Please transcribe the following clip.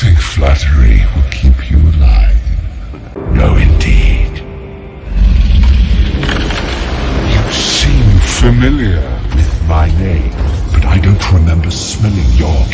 think flattery will keep you alive? No, indeed. You seem familiar with my name, but I don't remember smelling your